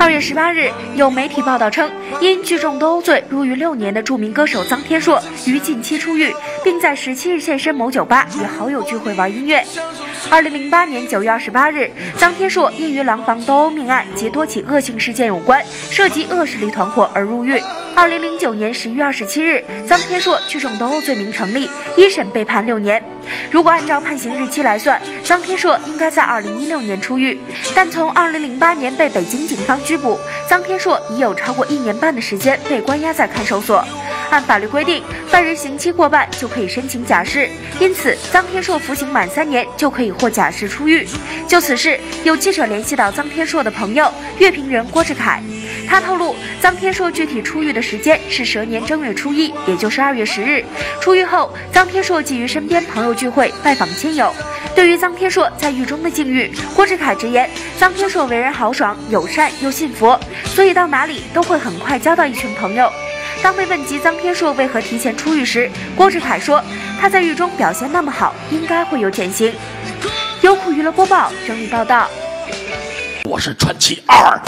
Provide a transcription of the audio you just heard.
二月十八日，有媒体报道称，因聚众斗殴罪入狱六年的著名歌手臧天朔于近期出狱，并在十七日现身某酒吧与好友聚会玩音乐。二零零八年九月二十八日，臧天朔因与廊坊斗殴命案及多起恶性事件有关，涉及恶势力团伙而入狱。二零零九年十一月二十七日，臧天朔聚众斗殴罪名成立，一审被判六年。如果按照判刑日期来算，臧天朔应该在二零一六年出狱，但从二零零八年被北京警方拘捕，臧天朔已有超过一年半的时间被关押在看守所。按法律规定，犯人刑期过半就可以申请假释，因此臧天朔服刑满三年就可以获假释出狱。就此事，有记者联系到臧天朔的朋友乐评人郭志凯，他透露，臧天朔具体出狱的时间是蛇年正月初一，也就是二月十日。出狱后，臧天朔即于身边朋友聚会拜访亲友。对于臧天朔在狱中的境遇，郭志凯直言，臧天朔为人豪爽、友善又信佛，所以到哪里都会很快交到一群朋友。当被问及臧天朔为何提前出狱时郭志凯说他在狱中表现那么好应该会有减刑。优酷娱乐播报整理报道。我是传奇二。